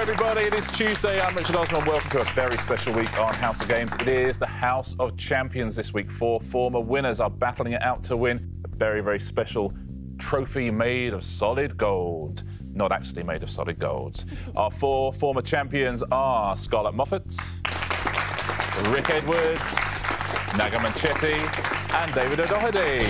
everybody. It is Tuesday. I'm Richard Osman. Welcome to a very special week on House of Games. It is the House of Champions this week. Four former winners are battling it out to win a very, very special trophy made of solid gold. Not actually made of solid gold. Our four former champions are Scarlett Moffatt, Rick Edwards, Naga Munchetty, and David O'Doherty.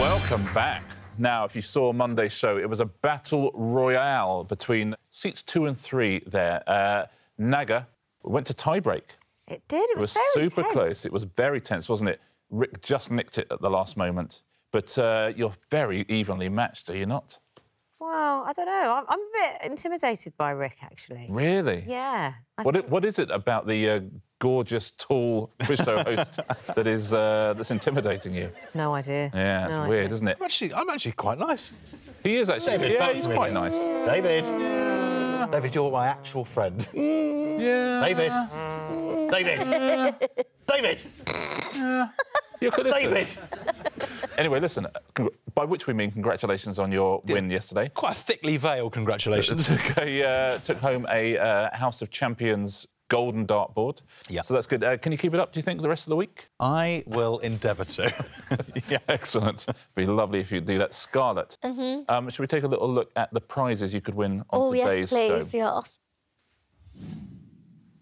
Welcome back. Now, if you saw Monday's show, it was a battle royale between seats two and three there. Uh, Naga went to tiebreak. It did. It, It was very super tense. close. It was very tense, wasn't it? Rick just nicked it at the last moment. But uh, you're very evenly matched, are you not? Well, I don't know. I'm, I'm a bit intimidated by Rick, actually. Really? Yeah. I What, think- i- what is it about the uh, gorgeous, tall quiz show host that is uh, that's intimidating you? No idea. Yeah, it's No weird, idea. isn't it? I'm actually, I'm actually quite nice. He is actually. David, yeah, he's with quite nice. David. David, you're my actual friend. Yeah. David. David. David. You could listen. David. Anyway, listen. By which we mean congratulations on your win yesterday. Quite a thickly veiled congratulations. took, a, uh, took home a uh, House of Champions golden dartboard. Yeah. So that's good. Uh, can you keep it up, do you think, the rest of the week? I will endeavour to. yeah. Excellent. Be lovely if you do that. Scarlett, um, should we take a little look at the prizes you could win on Oh, today's yes, please. show? Yes.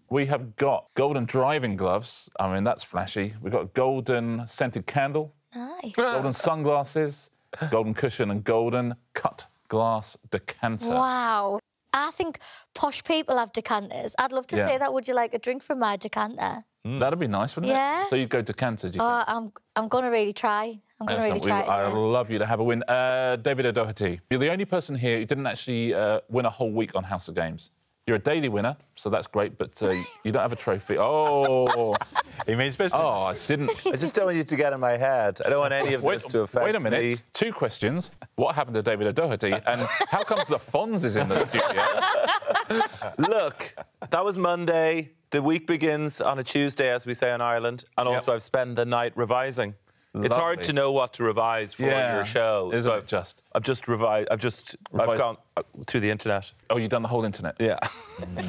We have got golden driving gloves. I mean, that's flashy. We've got a golden scented candle, Nice. golden sunglasses, golden cushion, and golden cut glass decanter. Wow. I think posh people have decanters. I'd love to Yeah. say that. Would you like a drink from my decanter? That'd be nice, wouldn't Yeah. it? So you'd go decanter, do you think? Oh, I'm I'm gonna really try. I'm gonna really Excellent. try We- I'd love you to have a win. Uh, David O'Doherty, you're the only person here who didn't actually uh, win a whole week on House of Games. You're a daily winner, so that's great, but uh, you don't have a trophy. Oh, He means business. oh, I didn't. I just don't want you to get in my head. I don't want any of Wait, this to affect wait a minute. me. Two questions. What happened to David O'Doherty? And how comes the Fonz is in the studio? Look, that was Monday. The week begins on a Tuesday, as we say in Ireland, and also Yep. I've spent the night revising. It's hard to know what to revise for Yeah, your show. isn't so it just? I've just revised. I've just. I've gone uh, through the internet. Oh, you've done the whole internet? Yeah.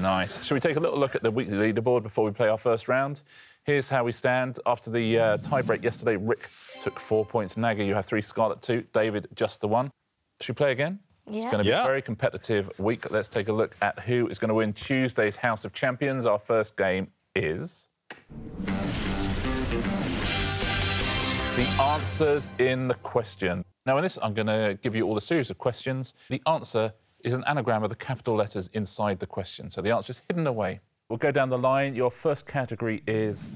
Nice. Shall we take a little look at the weekly leaderboard before we play our first round? Here's how we stand. After the uh, tie-break yesterday, Rick took four points. Naga, you have three. Scarlett, two. David, just the one. Should we play again? Yeah. It's going to be a very competitive week. Let's take a look at who is going to win Tuesday's House of Champions. Our first game is... The answers in the question. Now, in this, I'm going to give you all a series of questions. The answer is an anagram of the capital letters inside the question. So the answer is hidden away. We'll go down the line. Your first category is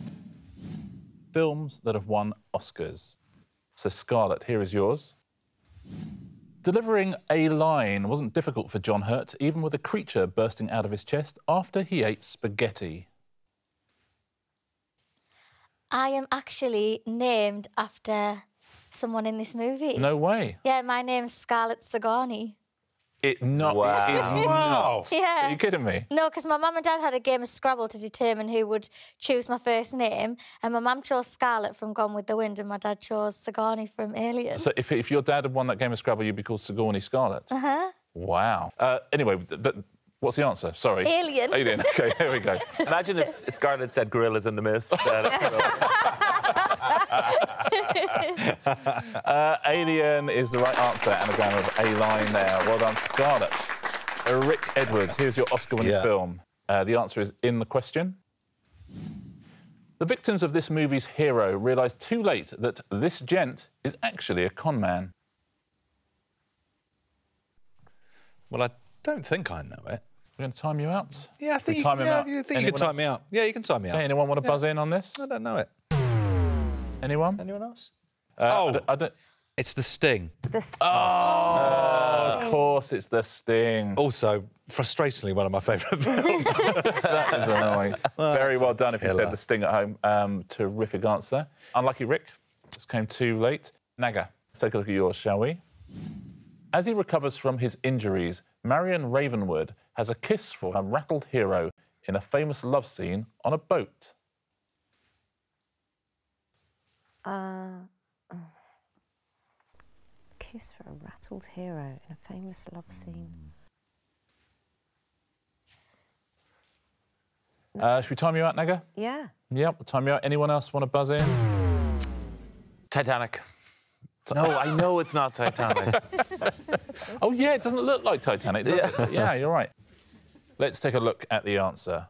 films that have won Oscars. So, Scarlett, here is yours. Delivering a line wasn't difficult for John Hurt, even with a creature bursting out of his chest after he ate spaghetti. I am actually named after someone in this movie. No way. Yeah, my name's Scarlett Sigourney. It not. Wow. It is Wow. not. Are you kidding me? No, because my mum and dad had a game of Scrabble to determine who would choose my first name, and my mum chose Scarlett from Gone with the Wind, and my dad chose Sigourney from Alien. So if, if your dad had won that game of Scrabble, you'd be called Sigourney Scarlett. Uh huh. Wow. Uh, anyway, th- th- what's the answer? Sorry. Alien. Alien. Okay, here we go. Imagine if Scarlett said gorillas in the mist. Then it would- Uh, Alien is the right answer. Anagram of A line there. Well done, Scarlett. Uh, Rick Edwards, here's your Oscar-winning Yeah. film. Uh, the answer is in the question. The victims of this movie's hero realise too late that this gent is actually a con man. Well, I don't think I know it. We're going to time you out. Yeah, I think, you, time him yeah, out. I think you can time else? me out. Yeah, you can time me out. Hey, anyone want to buzz in on this? I don't know it. Anyone? Anyone else? Uh, I Oh. don't- I don't- It's The Sting. The s- Oh, of course, it's the Sting. Also, frustratingly, one of my favourite films. That is annoying. Very well done if you said the Sting at home. Um, terrific answer. Unlucky Rick, just came too late. Naga, let's take a look at yours, shall we? As he recovers from his injuries, Marion Ravenwood has a kiss for a rattled hero in a famous love scene on a boat. Uh, oh. Kiss for a rattled hero in a famous love scene. Uh, should we time you out, Naga? Yeah. Yep, time you out. Anyone else want to buzz in? Titanic. No, I know it's not Titanic. Oh, yeah, it doesn't look like Titanic, does it? Yeah, you're right. Let's take a look at the answer.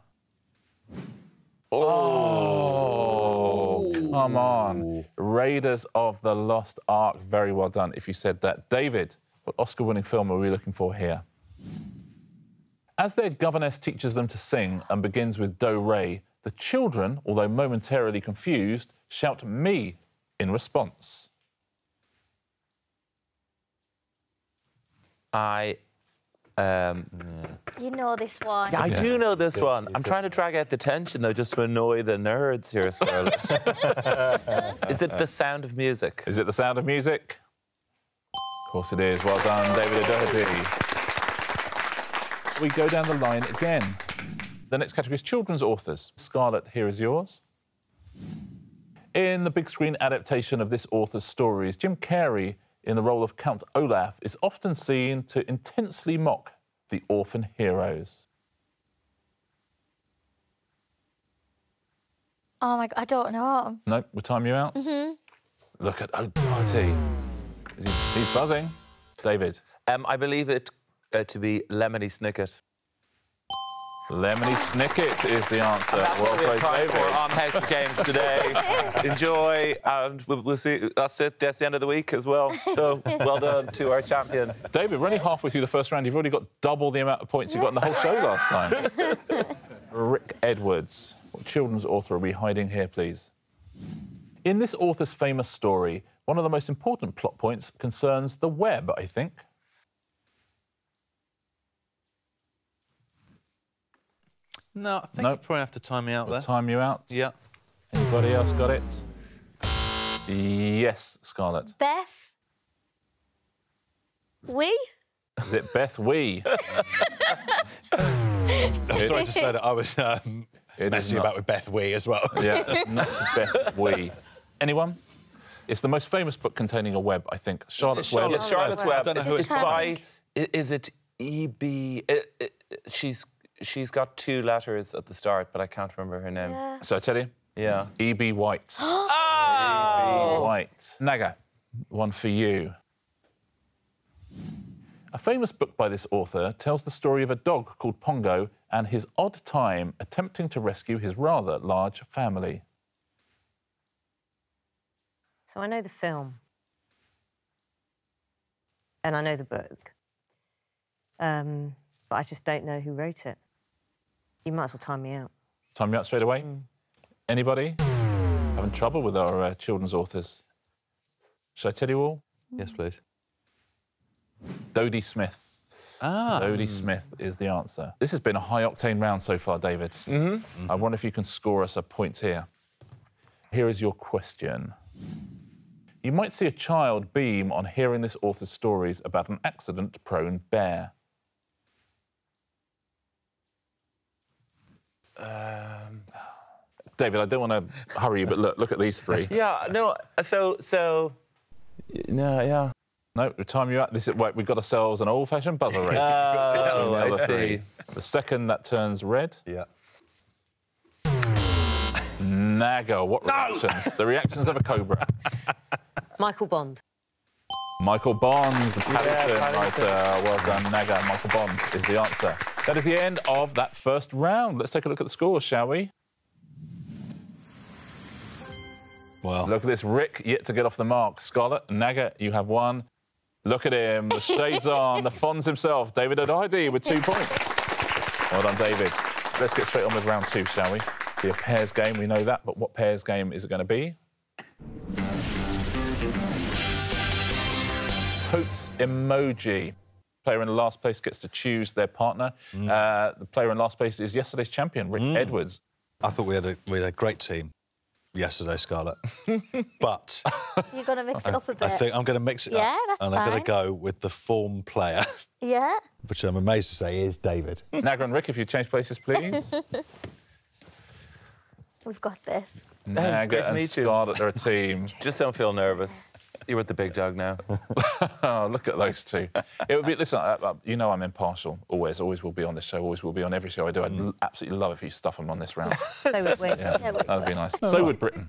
Oh. oh, come on. Raiders of the Lost Ark. Very well done if you said that. David, what Oscar winning film are we looking for here? As their governess teaches them to sing and begins with Do Re, the children, although momentarily confused, shout me in response. I. Um, You know this one. yeah, I do know this one. I'm trying to drag out the tension though, just to annoy the nerds here, Scarlett. Is it the sound of music? Is it the sound of music? Of course it is. Well done, David O'Doherty. We go down the line again. The next category is children's authors. Scarlett, here is yours. In the big screen adaptation of this author's stories, Jim Carrey, in the role of Count Olaf, is often seen to intensely mock the orphan heroes. Oh my god, I don't know. No, we'll time you out. Mhm. Look at O'Doherty. Is he- He's buzzing. David. Um, I believe it uh, to be Lemony Snicket. Lemony Snicket is the answer. That's well what we have played, time David. for on House of Games today. Enjoy, and we'll, we'll see. That's it. That's the end of the week as well. So well done to our champion. David, we're only halfway through the first round. You've already got double the amount of points you got in the whole show last time. Rick Edwards. What children's author are we hiding here, please? In this author's famous story, one of the most important plot points concerns the web, I think. No, I think Nope. you probably have to time me out there. Time you out. Yeah. Anybody else got it? Yes, Scarlett. Beth? We? Is it Beth Wee? I'm sorry to say that I was um, messing about with Beth Wee as well. Yeah, not Beth Wee. Anyone? It's the most famous book containing a web, I think. Charlotte's Web. Charlotte's It's Charlotte's I don't know It's, who it's it's by. Is it E.B.? It, it, she's she's got two letters at the start, but I can't remember her name. Yeah. So I tell you, Yeah. E.B. White. oh! White. Naga, one for you. A famous book by this author tells the story of a dog called Pongo and his odd time attempting to rescue his rather large family. So I know the film. And I know the book. Um, but I just don't know who wrote it. You might as well time me out. Time you out straight away. Mm. Anybody? Having trouble with our uh, children's authors? Should I tell you all? yes, please. Dodie Smith. Ah. Dodie Smith is the answer. This has been a high octane round so far, David. Mm-hmm. I wonder if you can score us a point here. Here is your question. You might see a child beam on hearing this author's stories about an accident prone bear. Um, David, I don't want to hurry you, but look, look at these three. Yeah. No. So so. No. Yeah. No, we time you out. This is wait, we've got ourselves an old-fashioned buzzer race. Oh, The I other three. see. The second that turns red, Yeah. Naga. What reactions? the reactions of a cobra. Michael Bond. Michael Bond, the Paddington Paddington. writer. Well done, Naga. Michael Bond is the answer. That is the end of that first round. Let's take a look at the scores, shall we? Well, Look at this. Rick yet to get off the mark. Scarlett, Naga, you have one. Look at him. The shades on. The Fonz himself, David O'Doherty, with two points. Well done, David. Let's get straight on with round two, shall we? Be a pairs game, we know that, but what pairs game is it going to be? Totes emoji. Player in last place gets to choose their partner. Uh, the player in last place is yesterday's champion, Rick Edwards. I thought we had a we had a great team yesterday, Scarlett. but You're going to mix it up a bit. I think I'm going to mix it up, Yeah, that's and I'm going to go with the form player, Yeah? which I'm amazed to say is David. Naga and Rick, if you change places, please. We've got this. Naga great to and meet you. Scarlett are a team. Just don't feel nervous. You're with the big dog now. Oh, look at those two. It would be, listen, uh, uh, you know I'm impartial, always, always will be on this show, always will be on every show I do. I'd l- absolutely love if you stuff them on this round. So would we. Yeah, that would be nice. So would Britain.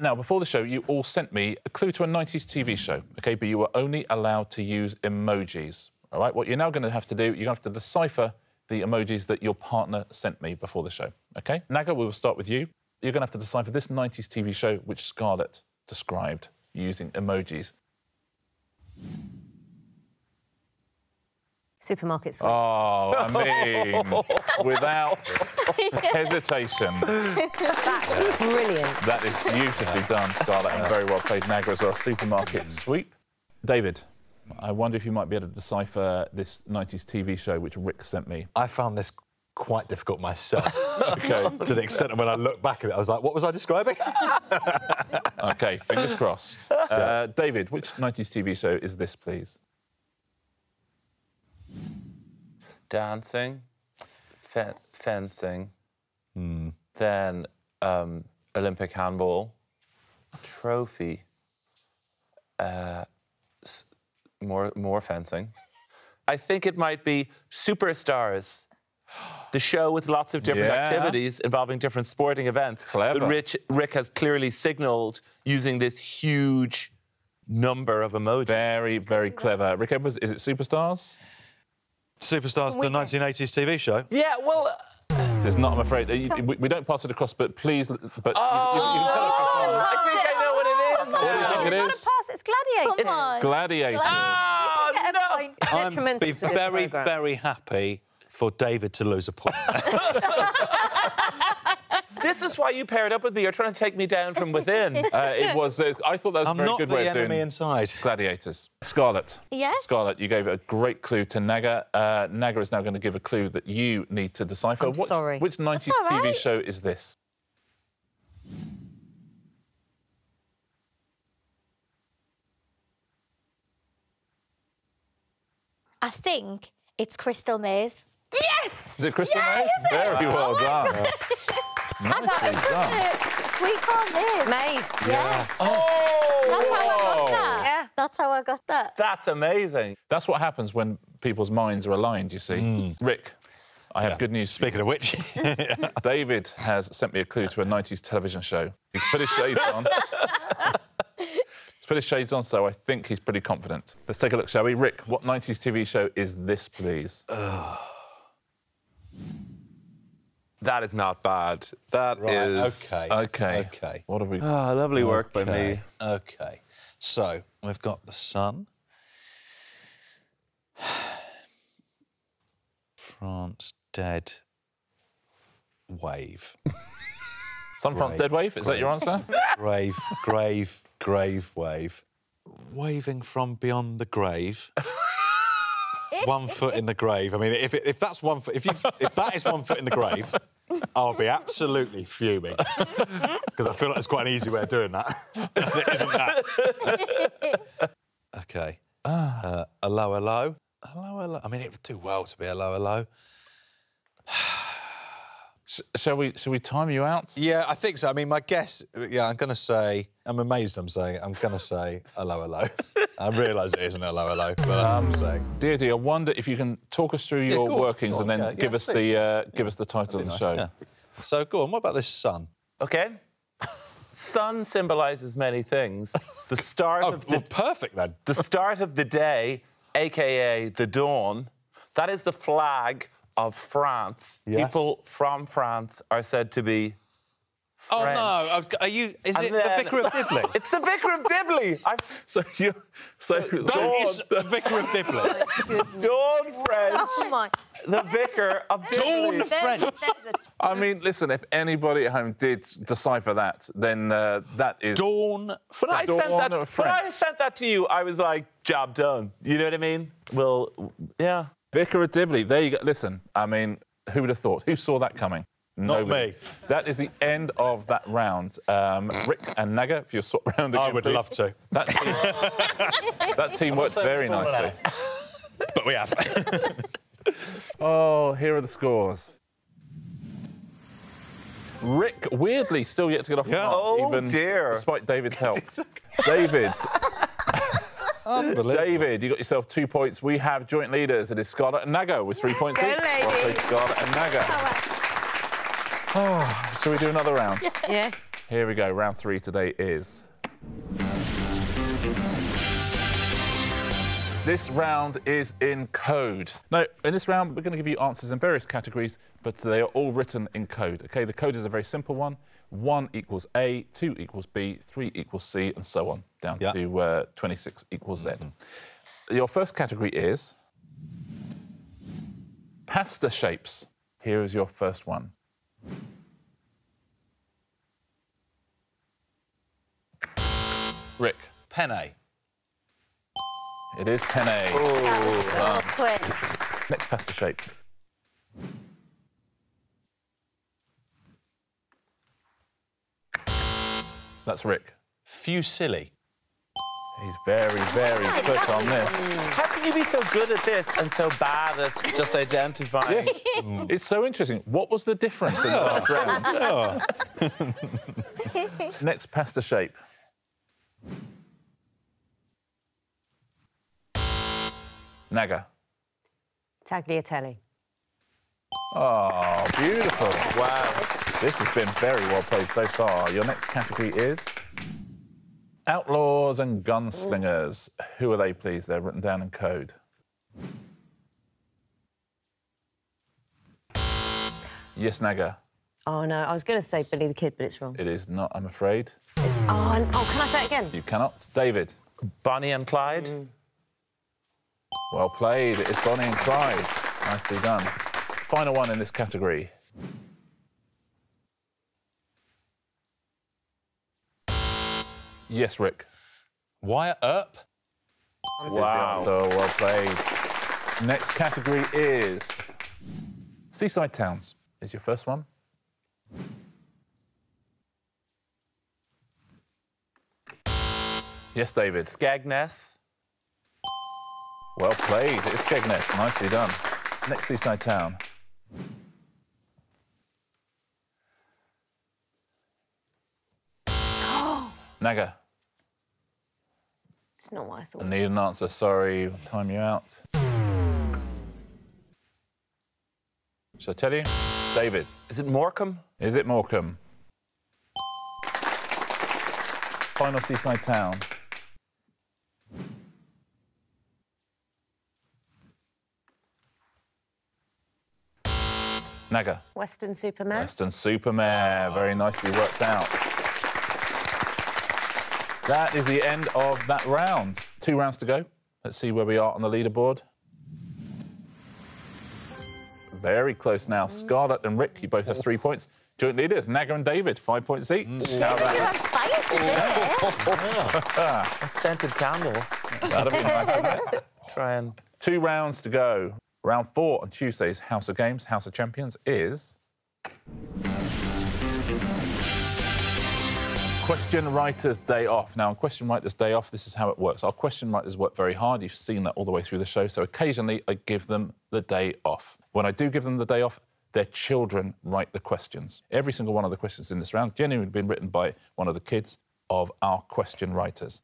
now, before the show, you all sent me a clue to a 90s TV show, okay? But you were only allowed to use emojis, all right? What you're now going to have to do, you're going to have to decipher the emojis that your partner sent me before the show, okay? Naga, we will start with you. You're going to have to decipher this 90s TV show which Scarlett described using emojis. Supermarket sweep. Oh, ah, I mean, without hesitation. That's brilliant. That is beautifully done, Scarlett, and very well played, Naga, as well. Supermarket sweep. David, I wonder if you might be able to decipher this 90s TV show which Rick sent me. I found this quite difficult myself. Okay, to the extent that when I look back at it, I was like, what was I describing? okay, fingers crossed. Uh, David, which 90s TV show is this, please? Dancing, fe- fencing, then um, Olympic handball, trophy, uh, s- more more fencing. I think it might be Superstars, the show with lots of different Yeah. activities involving different sporting events. Clever. That Rich, Rick has clearly signalled using this huge number of emojis. Very, very clever. Rick Edwards, is it Superstars? Superstars, the 1980s TV show. Yeah, well, It's not, I'm afraid. Uh, you- We, we don't pass it across, but please. But you, you, you can tell us before. I think I know what it is. What do you think it pass, it's gladiators. Come on. Gladiators. Oh, no. I'm be very, programme. very happy for David to lose a point. This is why you paired up with me. You're trying to take me down from within. Uh, it was. Uh, I thought that was a I'm very good way of doing. I'm not the enemy doing inside. gladiators. Scarlett. Yes? Scarlett, you gave a great clue to Naga. Uh, Naga is now going to give a clue that you need to decipher. I'm Which- sorry. Which 90s all TV right. show is this? I think it's Crystal Maze. Yes! Is it Crystal Yeah, Maze? is it? Very well done. Nicely done. Uh, Sweet corn maze. Maze. Yeah. Oh, That's how I got Whoa. that. Yeah. That's how I got that. That's amazing. That's what happens when people's minds are aligned, you see. Rick, I have Yeah. good news. Speaking of which, David has sent me a clue to a 90s television show. He's put his shades on. he's put his shades on, so I think he's pretty confident. Let's take a look, shall we? Rick, what 90s TV show is this, please? That is not bad. That is. right, okay. Okay. Okay. What have we Ah, lovely work by me. Okay. So we've got the sun. France dead wave. Sun France Dead Wave? Is that your answer? Grave, grave, grave wave. Waving from beyond the grave. one foot in the grave. I mean, if, it, if that's one foot, if, you if that is one foot in the grave, I'll be absolutely fuming. Because I feel like it's quite an easy way of doing that. it isn't that. okay. Uh, a low, a low. A low, a low. I mean, it would do well to be a low, a low. Shall we? Shall we time you out? Yeah, I think so. I mean, my guess, yeah, I'm going to say, I'm amazed I'm saying. I'm going to say a low. I realise it isn't a low, a low, but that's what I'm saying. Deirdre, I wonder if you can talk us through your go on, workings go and then yeah, give yeah, us please. the uh, give us the title of the show. Yeah. So go on, what about this sun? Okay. Sun symbolizes many things. The start Oh, of the well, perfect then. the start of the day, aka the dawn, that is the flag of France. Yes. People from France are said to be. Oh French. no, I've are you? Is And it then- the Vicar of Dibley? It's the Vicar of Dibley. I So you, so Don't Dawn- you the Vicar of Dibley. Dawn French. Oh my. The Vicar of Dibley. Dawn French. There's a- I mean, listen, if anybody at home did decipher that, then uh, that is. Dawn When I, Dawn sent that, of when I sent that to you, I was like, job done. You know what I mean? Well, yeah. Vicar of Dibley. There you go. Listen, I mean, who would have thought? Who saw that coming? Not Nobody. me. That is the end of that round. Um, Rick and Naga, if you'll swap round again. I would please. love to, That team, that team worked very nicely. but we have. Oh, here are the scores. Rick, weirdly, still yet to get off the Yeah. mark, Oh, even dear. despite David's help. David, Unbelievable. David, you got yourself two points. We have joint leaders. It is Scarlett and Naga with three points Go each. Well ladies. Scarlett and Naga. Oh, Shall we do another round? Yes. Here we go. Round three today is. This round is in code. Now, in this round, we're going to give you answers in various categories, but they are all written in code. Okay, the code is a very simple one. One equals A, two equals B, three equals C, and so on, down Yeah. to uh, 26 equals Z. Your first category is pasta shapes. Here is your first one. Rick. Penne. It is penne. that was so ah. quick. Next pasta shape. That's Rick. Fusilli. He's very, very my quick on this. How can you be so good at this and so bad at just identifying? Yes. Mm. It's so interesting. What was the difference in the last round? Next pasta shape. Naga. Tagliatelle. Oh, beautiful. Wow. This has been very well played so far. Your next category is Outlaws and Gunslingers. Who are they, please? They're written down in code. Yes, Naga. Oh no, I was going to say Billy the Kid, but it's wrong. It is not, I'm afraid. It's, oh, n- oh, can I say it again? You cannot. David. Bonnie and Clyde. Mm. Well played. It is Bonnie and Clyde. Nicely done. Final one in this category. Yes, Rick. Wyatt Earp. Is the answer. Well played. Next category is seaside towns. Is your first one? Yes, David. Skegness. Well played. It's Skegness. Nicely done. Next seaside town. Naga. It's not what I I need an answer. Sorry, I'll time you out. Shall I tell you? David. Is it Morecambe? Is it Morecambe? Final seaside town. Naga. Western Superman. Weston-super-Mare. Very nicely worked out. That is the end of that round. Two rounds to go. Let's see where we are on the leaderboard. Very close now. Scarlett and Rick, you both have three points. Joint leaders, Naga and David, five points each. Mm. How about You're on that? fire today. A scented candle. That'd be nice. Try and. Two rounds to go. Round four on Tuesday's House of Games, House of Champions is. Question Writer's Day Off. Now, on Question Writer's Day Off, this is how it works. Our question writers work very hard. You've seen that all the way through the show. So occasionally I give them the day off. When I do give them the day off, their children write the questions. Every single one of the questions in this round genuinely been written by one of the kids of our question writers.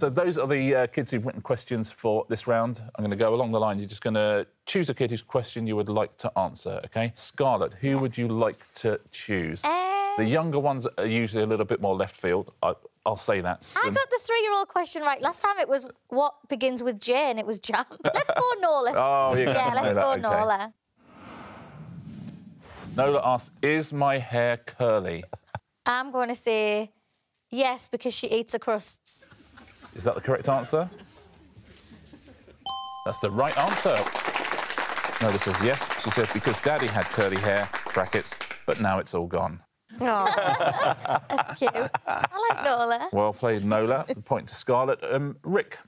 So those are the uh, kids who've written questions for this round. I'm going to go along the line. You're just going to choose a kid whose question you would like to answer. Okay, Scarlett, who would you like to choose? The younger ones are usually a little bit more left field. I, I'll say that. I got the three-year-old question right. Last time it was what begins with J and it was jam. Let's go Nola. Oh, you yeah, let's go okay. Nola. Nola asks, "Is my hair curly?" I'm going to say yes because she eats the crusts. Is that the correct answer? That's the right answer. Nola says yes. She says because Daddy had curly hair (brackets), but now it's all gone. That's cute. I like Nola. Well played, Nola. Point to Scarlett. Um, Rick,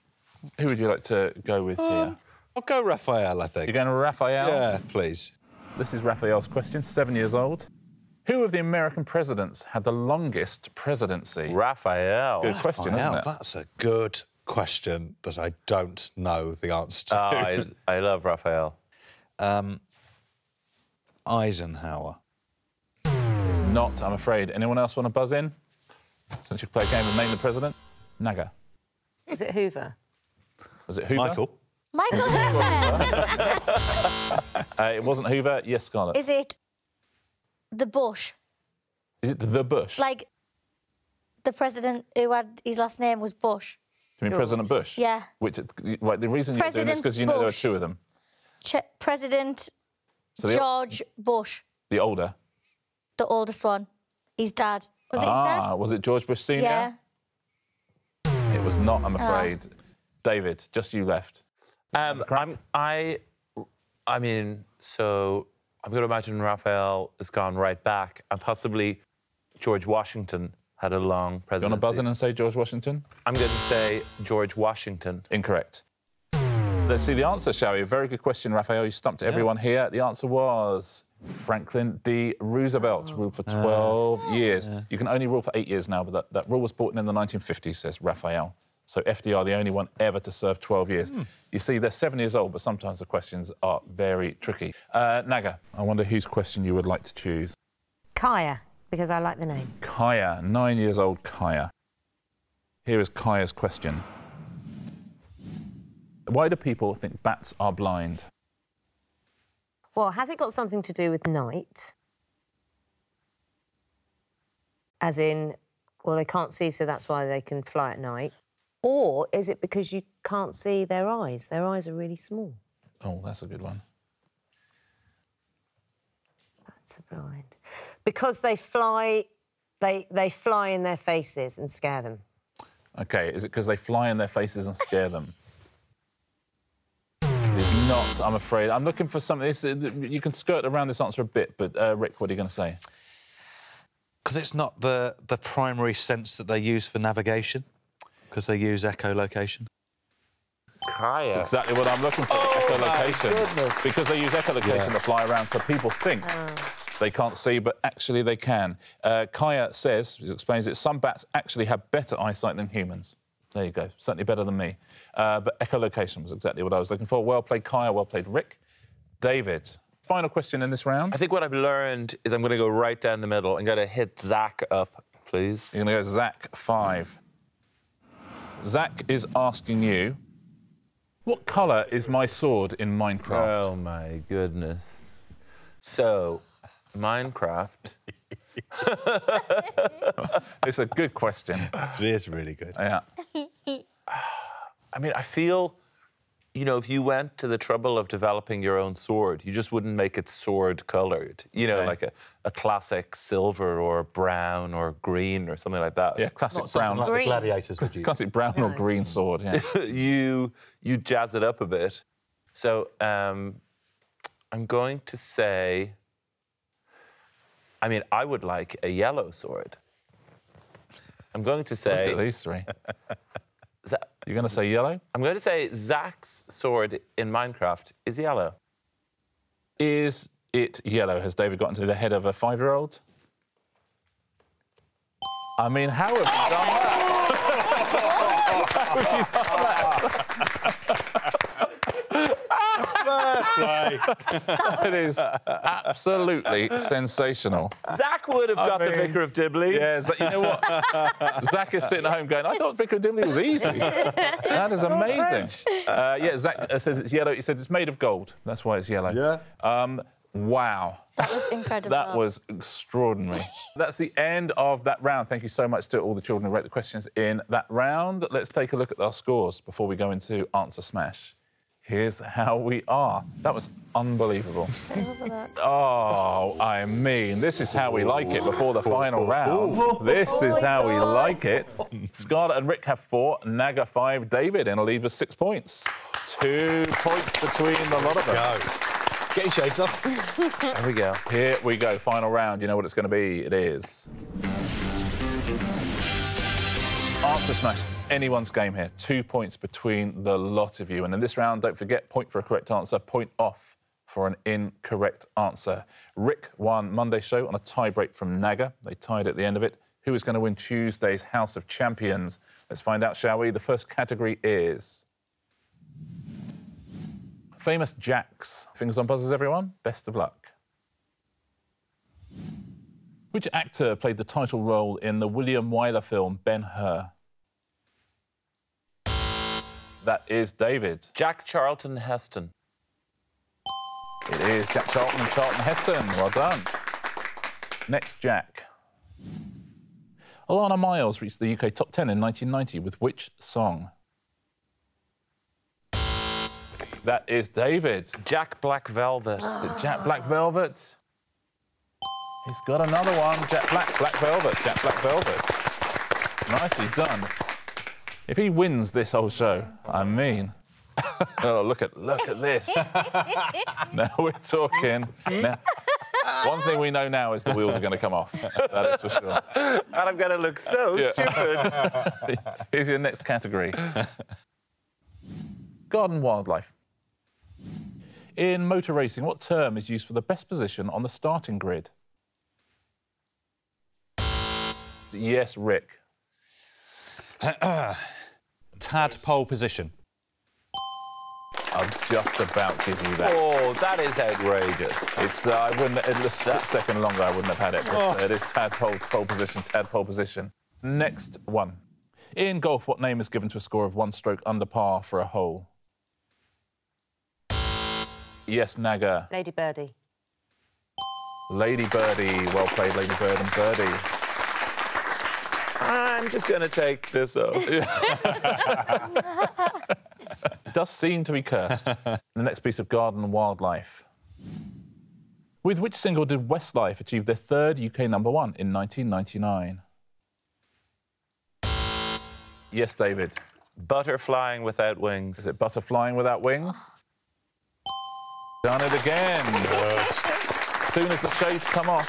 who would you like to go with um, here? I'll go Raphael, I think. You're going to Raphael? Yeah, please. This is Raphael's question, seven years old. Who of the American presidents had the longest presidency? Raphael. Good question, Raphael, isn't it? That's a good question that I don't know the answer to. Oh, I, I love Raphael. Um, Eisenhower. Not, I'm afraid. Anyone else want to buzz in? Since you play a game of Name the President? Naga. Was it Hoover? Was it Hoover? Michael. Michael Hoover. Uh, it wasn't Hoover. Yes, Scarlett. Is it the Bush? Is it the Bush? Like the president who had his last name was Bush. you mean President Bush? Yeah. Which, right, the reason you're doing this because you know there are two of them. Ch- president So the, George Bush, the older. The oldest one. His dad. Was it his Ah, dad? was it George Bush Senior? Yeah. It was not. Oh. I'm afraid. David, just you left. Um, I'm, I, I mean, so I'm going to imagine Raphael has gone right back, and possibly George Washington had a long presidency. You presidency. want to buzz in and say George Washington? I'm going to say George Washington. Incorrect. Let's see the answer, shall we? Very good question, Raphael. You stumped everyone here. The answer was Franklin D. Roosevelt, ruled for 12 years. You can only rule for eight years now, but that, that rule was brought in in the 1950s, says Raphael. So FDR, the only one ever to serve 12 years. You see, they're seven years old, but sometimes the questions are very tricky. Uh, Naga, I wonder whose question you would like to choose. Kaya, because I like the name. Kaya, nine years old Kaya. Here is Kaya's question. Why do people think bats are blind? Well, has it got something to do with night? As in, well, they can't see, so that's why they can fly at night. Or is it because you can't see their eyes? Their eyes are really small. Oh, that's a good one. Bats are blind. Because they fly, they, they fly in their faces and scare them. Okay, is it because they fly in their faces and scare them? It is not, I'm afraid. I'm looking for something. This, you can skirt around this answer a bit, but uh, Rick, what are you going to say? Because it's not the, the primary sense that they use for navigation, because they use echolocation. Kaya. That's exactly what I'm looking for. echolocation. Because they use echolocation Yeah. to fly around, so people think they can't see, but actually they can. Uh, Kaya says, he explains it, some bats actually have better eyesight than humans. There you go, certainly better than me. Uh, but echolocation was exactly what I was looking for. Well played, Kaya. Well played, Rick. David, final question in this round. I think what I've learned is I'm going to go right down the middle. I'm going to hit Zach up, please. You're going to go Zach five. Zach is asking you, what colour is my sword in Minecraft? Oh my goodness. So, Minecraft. It's a good question. It is really good. Yeah. I mean, I feel, you know, if you went to the trouble of developing your own sword, you just wouldn't make it sword colored. You know, Okay. like a, a classic silver or brown or green or something like that. Yeah, classic Not something brown. like the gladiators would use. Classic brown or green sword, yeah. you you jazz it up a bit. So um, I'm going to say. I mean, I would like a yellow sword. I'm going to Look say. at these three. Za- You're going to say yellow? I'm going to say Zach's sword in Minecraft is yellow. Is it yellow? Has David gotten to the head of a five-year-old? I mean, how have you done that? It is absolutely sensational. Zach would have got the mean, Vicar of Dibley. Yeah, Zach- you know what? Zach is sitting at home going, I thought Vicar of Dibley was easy. that is amazing. Uh, yeah, Zach uh, says it's yellow. He says it's made of gold. That's why it's yellow. Yeah. Um, wow. That was incredible. That was extraordinary. That's the end of that round. Thank you so much to all the children who wrote the questions in that round. Let's take a look at our scores before we go into Answer Smash. Here's how we are. That was unbelievable. Oh, I mean, this is how we like it before the final round. This is how we like it. Scarlett and Rick have four, Naga five, David in a lead with six points. Two points between the lot of us. Go. Get your shades off. There we go. Here we go, final round. You know what it's going to be? It is. Answer smash. Anyone's game here. Two points between the lot of you. And in this round, don't forget point for a correct answer, point off for an incorrect answer. Rick won Monday's show on a tie break from Naga. They tied at the end of it. Who is going to win Tuesday's House of Champions? Let's find out, shall we? The first category is. Famous Jacks. Fingers on buzzers, everyone. Best of luck. Which actor played the title role in the William Wyler film Ben Hur? That is David. Jack Charlton Heston. It is Jack Charlton and Charlton Heston. Well done. Next, Jack. Alannah Myles reached the UK top 10 in 1990 with which song? That is David. Jack Black Velvet. Jack Black Velvet? He's got another one. Jack Black, Black Velvet. Jack Black Velvet. Nicely done. If he wins this whole show, I mean, oh look at look at this. now we're talking. Now, one thing we know now is the wheels are going to come off. That is for sure. And I'm going to look so Yeah. stupid. Here's your next category. Garden wildlife. In motor racing, what term is used for the best position on the starting grid? Yes, Rick. Tadpole position. I'll just about give you that. oh, that is outrageous. It's uh, I wouldn't in a split second longer I wouldn't have had it. But uh, it is tadpole pole position, tadpole position. Next one. In golf, what name is given to a score of one stroke under par for a hole? Yes, Naga. Lady Birdie. Lady Birdie. Well played, Lady Bird and Birdie. I'm just going to take this off. It does seem to be cursed. the next piece of garden wildlife. With which single did Westlife achieve their third UK number one in 1999? Yes, David. Butterflying without wings. Is it Butterflying Without Wings? Done it again. As soon as the shades come off,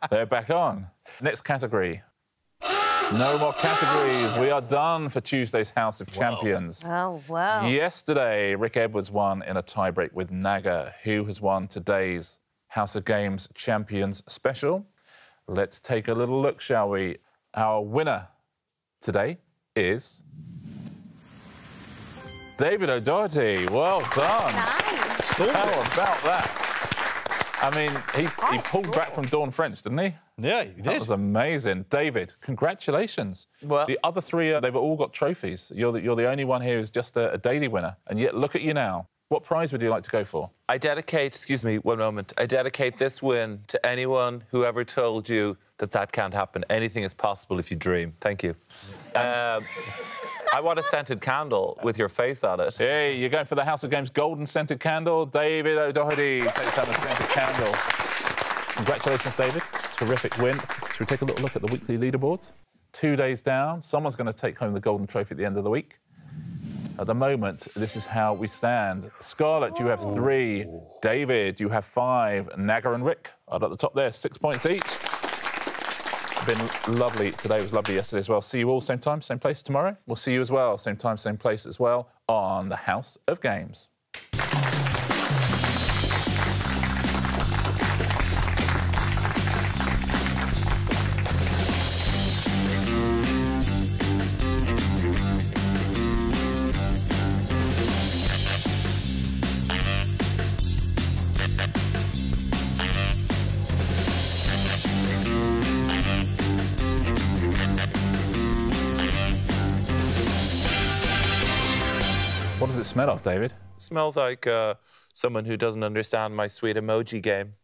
they're back on. Next category. No more categories. We are done for Tuesday's House of Champions. Oh, wow. Yesterday, Rick Edwards won in a tiebreak with Naga, who has won today's House of Games Champions special. Let's take a little look, shall we? Our winner today is David O'Doherty. Well done. Nice. How about that? I mean, he, he pulled back from Dawn French, didn't he? Yeah, he That did. was amazing. David, congratulations. Well- the other three, uh, they've all got trophies. You're the, you're the only one here who's just a, a daily winner. And yet, look at you now. What prize would you like to go for? I dedicate, excuse me, one moment. I dedicate this win to anyone who ever told you that that can't happen. Anything is possible if you dream. Thank you. Um, I want a scented candle with your face on it. Hey, you're going for the House of Games golden scented candle. David O'Doherty takes home a scented candle. Congratulations, David. Terrific win. Should we take a little look at the weekly leaderboards? Two days down. Someone's going to take home the golden trophy at the end of the week. At the moment, this is how we stand. Scarlett, you have three. David, you have five. Naga and Rick are at the top there, six points each. Been lovely. Today was lovely yesterday as well. See you all same time, same place tomorrow. We'll see you as well, same time, same place as well on the House of Games. David? Smells like uh, someone who doesn't understand my sweet emoji game.